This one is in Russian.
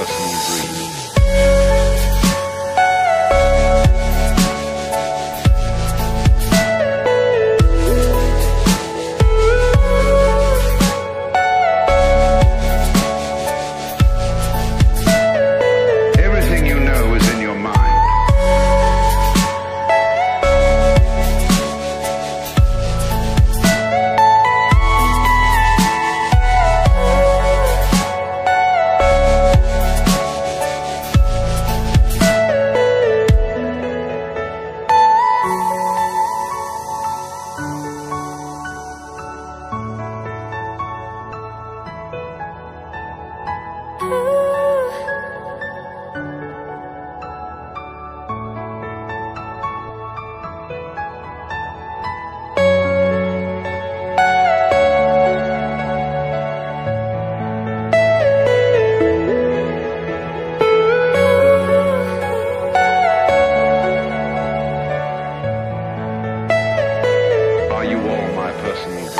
прекрасную жизнь. person you